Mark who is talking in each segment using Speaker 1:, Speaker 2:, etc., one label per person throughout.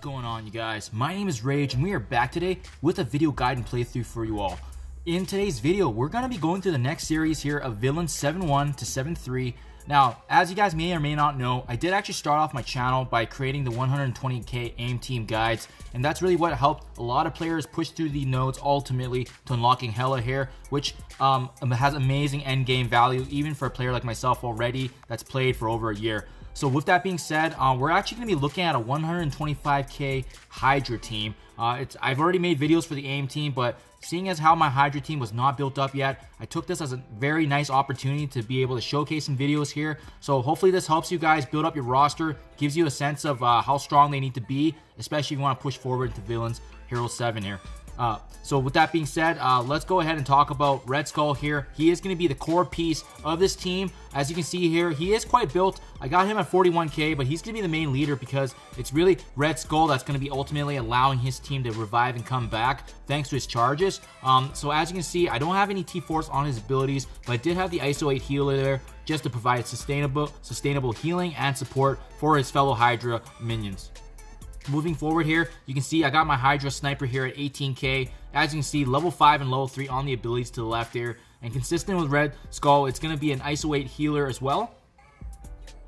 Speaker 1: going on you guys? My name is Rayge and we are back today with a video guide and playthrough for you all. In today's video, we're going to be going through the next series here of Villains 7-1 to 7-3. Now, as you guys may or may not know, I did actually start off my channel by creating the 120k AIM team guides, and that's really what helped a lot of players push through the nodes ultimately to unlocking Hela here, which um, has amazing end game value even for a player like myself already that's played for over a year. So with that being said, uh, we're actually going to be looking at a 125k Hydra team. Uh, it's I've already made videos for the AIM team, but seeing as how my Hydra team was not built up yet, I took this as a very nice opportunity to be able to showcase some videos here. So hopefully this helps you guys build up your roster, gives you a sense of uh, how strong they need to be, especially if you want to push forward into Villains Hero 7 here. Uh, so with that being said, uh, let's go ahead and talk about Red Skull here. He is going to be the core piece of this team. As you can see here, he is quite built. I got him at 41k, but he's going to be the main leader because it's really Red Skull that's going to be ultimately allowing his team to revive and come back thanks to his charges. Um, so as you can see, I don't have any T4s on his abilities, but I did have the ISO 8 healer there just to provide sustainable, sustainable healing and support for his fellow Hydra minions. Moving forward here, you can see I got my Hydra Sniper here at 18k. As you can see, level 5 and level 3 on the abilities to the left here. And consistent with Red Skull, it's going to be an ISO 8 healer as well.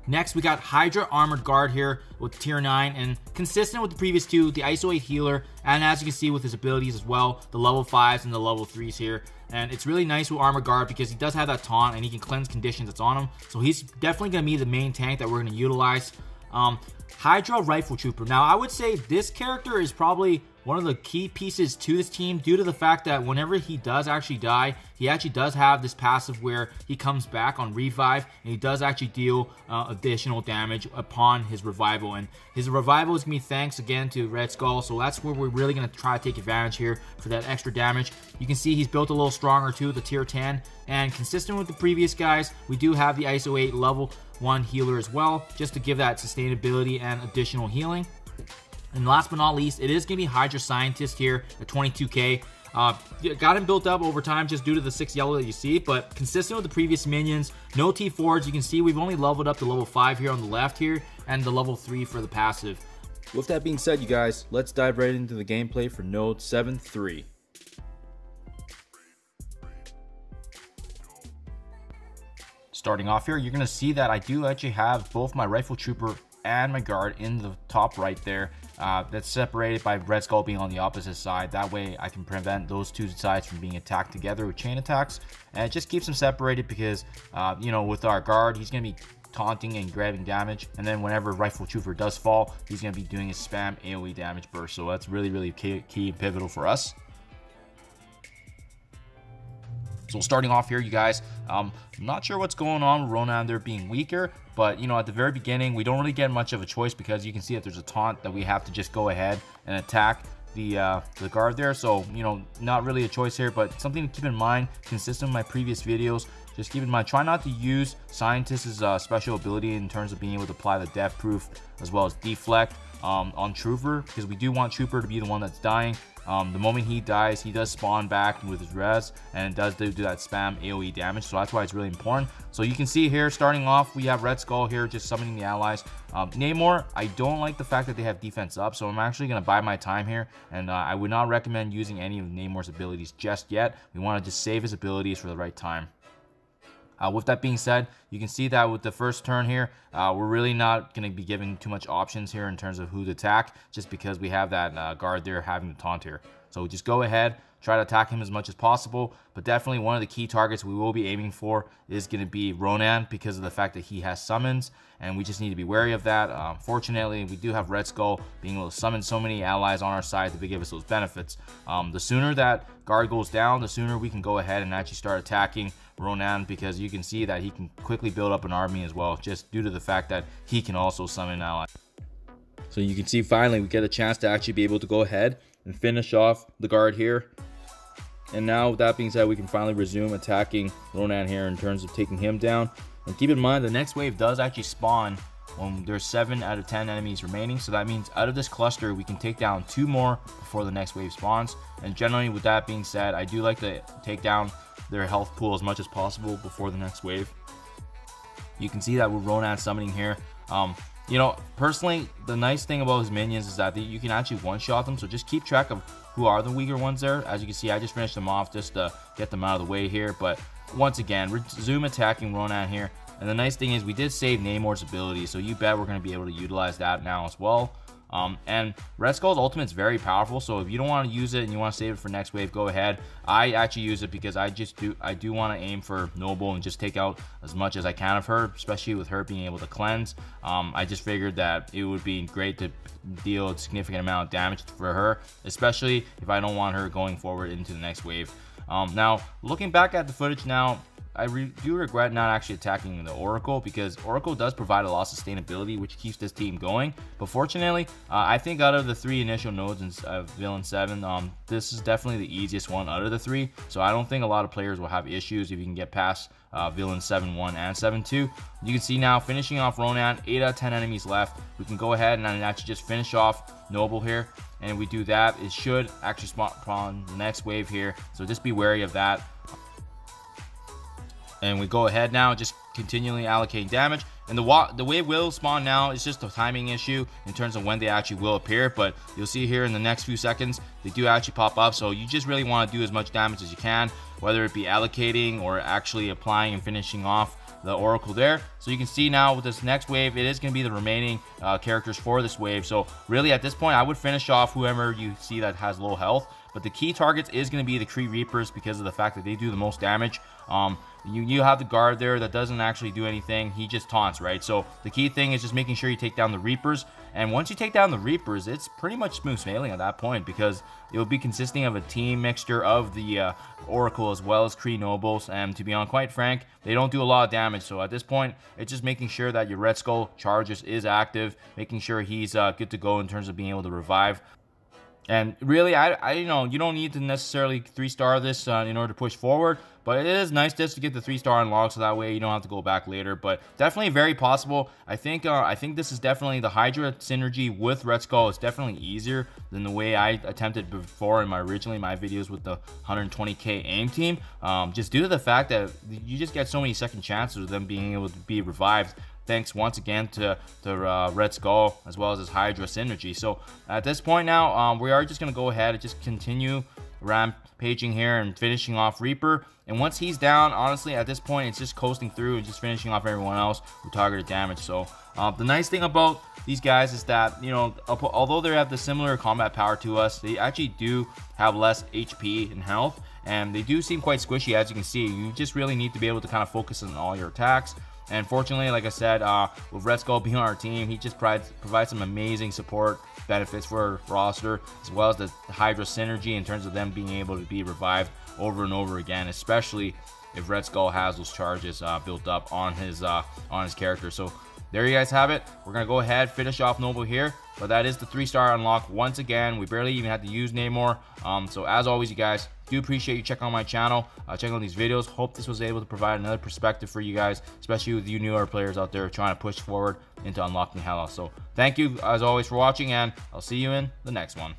Speaker 1: Next, we got Hydra Armored Guard here with tier 9, and consistent with the previous two, the ISO 8 healer, and as you can see with his abilities as well, the level 5s and the level 3s here. And it's really nice with Armored Guard because he does have that taunt and he can cleanse conditions that's on him. So he's definitely going to be the main tank that we're going to utilize. Um, Hydra Rifle Trooper. Now, I would say this character is probably one of the key pieces to this team due to the fact that whenever he does actually die, he actually does have this passive where he comes back on revive and he does actually deal uh, additional damage upon his revival. And his revival is going to be thanks again to Red Skull, so that's where we're really going to try to take advantage here for that extra damage. You can see he's built a little stronger too, the tier 10, and consistent with the previous guys, we do have the ISO 8 level 1 healer as well, just to give that sustainability and additional healing. And last but not least, it is going to be Hydra Scientist here at 22k. Uh, got him built up over time just due to the 6 yellow that you see, but consistent with the previous minions, no T4s. You can see we've only leveled up to level 5 here on the left here, and the level 3 for the passive.
Speaker 2: With that being said, you guys, let's dive right into the gameplay for Node 7-3.
Speaker 1: Starting off here, you're going to see that I do actually have both my Rifle Trooper and my guard in the top right there. Uh, that's separated by Red Skull being on the opposite side. That way I can prevent those two sides from being attacked together with chain attacks. And it just keeps them separated because, uh, you know, with our guard, he's going to be taunting and grabbing damage. And then whenever Rifle Trooper does fall, he's going to be doing his spam AoE damage burst. So that's really, really key, key and pivotal for us. So starting off here, you guys, um, I'm not sure what's going on with Ronan there being weaker, but you know, at the very beginning, we don't really get much of a choice because you can see that there's a taunt that we have to just go ahead and attack the uh, the guard there. So you know, not really a choice here, but something to keep in mind, consistent with my previous videos. Just keep in mind, try not to use Scientist's uh, special ability in terms of being able to apply the death proof as well as deflect um, on Trooper because we do want Trooper to be the one that's dying. Um, the moment he dies, he does spawn back with his res, and does do, do that spam AoE damage, so that's why it's really important. So you can see here, starting off, we have Red Skull here just summoning the allies. Um, Namor, I don't like the fact that they have defense up, so I'm actually going to buy my time here, and uh, I would not recommend using any of Namor's abilities just yet. We want to just save his abilities for the right time. Uh, with that being said, you can see that with the first turn here, uh, we're really not going to be giving too much options here in terms of who to attack, just because we have that uh, guard there having the taunt here. So just go ahead, try to attack him as much as possible, but definitely one of the key targets we will be aiming for is going to be Ronan because of the fact that he has summons, and we just need to be wary of that. Um, fortunately, we do have Red Skull being able to summon so many allies on our side to give us those benefits. Um, the sooner that guard goes down, the sooner we can go ahead and actually start attacking Ronan because you can see that he can quickly build up an army as well, just due to the fact that he can also summon allies.
Speaker 2: So you can see finally we get a chance to actually be able to go ahead and finish off the guard here. And now with that being said, we can finally resume attacking Ronan here in terms of taking him down. And keep in mind, the next wave does actually spawn when there's 7 out of 10 enemies remaining. So that means out of this cluster, we can take down 2 more before the next wave spawns. And generally, with that being said, I do like to take down their health pool as much as possible before the next wave. You can see that with Ronan summoning here. Um, you know, personally, the nice thing about his minions is that you can actually one-shot them. So just keep track of who are the weaker ones there. As you can see, I just finished them off just to get them out of the way here. But once again, resume attacking Ronan here. And the nice thing is we did save Namor's ability, so you bet we're going to be able to utilize that now as well. Um, and Red Skull's ultimate is very powerful, so if you don't want to use it and you want to save it for next wave, go ahead. I actually use it because I just do I do want to aim for Noble and just take out as much as I can of her, especially with her being able to cleanse. Um, I just figured that it would be great to deal a significant amount of damage for her, especially if I don't want her going forward into the next wave. Um, now, looking back at the footage now, I re do regret not actually attacking the Oracle because Oracle does provide a lot of sustainability, which keeps this team going. But fortunately, uh, I think out of the three initial nodes in uh, Villain 7, um, this is definitely the easiest one out of the three. So I don't think a lot of players will have issues if you can get past uh, Villain 7-1 and 7-2. You can see now, finishing off Ronan, 8 out of 10 enemies left. We can go ahead and actually just finish off Noble here. And we do that, it should actually spawn the next wave here. So just be wary of that. And we go ahead now, just continually allocating damage. And the, the wave will spawn now. is just a timing issue in terms of when they actually will appear. But you'll see here in the next few seconds, they do actually pop up. So you just really want to do as much damage as you can, whether it be allocating or actually applying and finishing off the Oracle there. So you can see now with this next wave, it is going to be the remaining uh, characters for this wave. So really at this point, I would finish off whoever you see that has low health. But the key targets is going to be the Kree Reapers because of the fact that they do the most damage. Um, you, you have the guard there that doesn't actually do anything. He just taunts, right? So the key thing is just making sure you take down the Reapers. And once you take down the Reapers, it's pretty much smooth sailing at that point because it will be consisting of a team mixture of the uh, Oracle as well as Kree Nobles. And to be on quite frank, they don't do a lot of damage. So at this point, it's just making sure that your Red Skull Charges is active, making sure he's uh, good to go in terms of being able to revive. And really, I, I you know, you don't need to necessarily three-star this uh, in order to push forward, but it is nice just to get the three-star unlocked so that way you don't have to go back later. But definitely very possible. I think uh, I think this is definitely the Hydra synergy with Red Skull is definitely easier than the way I attempted before in my originally my videos with the 120k AIM team. Um, just due to the fact that you just get so many second chances of them being able to be revived thanks once again to, to uh, Red Skull as well as his Hydra synergy. So at this point now, um, we are just going to go ahead and just continue rampaging here and finishing off Reaper. And once he's down, honestly, at this point, it's just coasting through and just finishing off everyone else who targeted damage. So uh, the nice thing about these guys is that, you know, although they have the similar combat power to us, they actually do have less HP and health. And they do seem quite squishy, as you can see. You just really need to be able to kind of focus on all your attacks. And fortunately, like I said, uh, with Red Skull being on our team, he just provides, provides some amazing support benefits for roster, as well as the Hydra synergy in terms of them being able to be revived over and over again, especially if Red Skull has those charges uh, built up on his uh, on his character. So there you guys have it. We're gonna go ahead finish off Noble here, but that is the three star unlock once again. We barely even had to use Namor. Um, so as always, you guys do appreciate you checking on my channel, uh, checking out these videos. Hope this was able to provide another perspective for you guys, especially with you newer players out there trying to push forward into unlocking Hela. So thank you as always for watching, and I'll see you in the next one.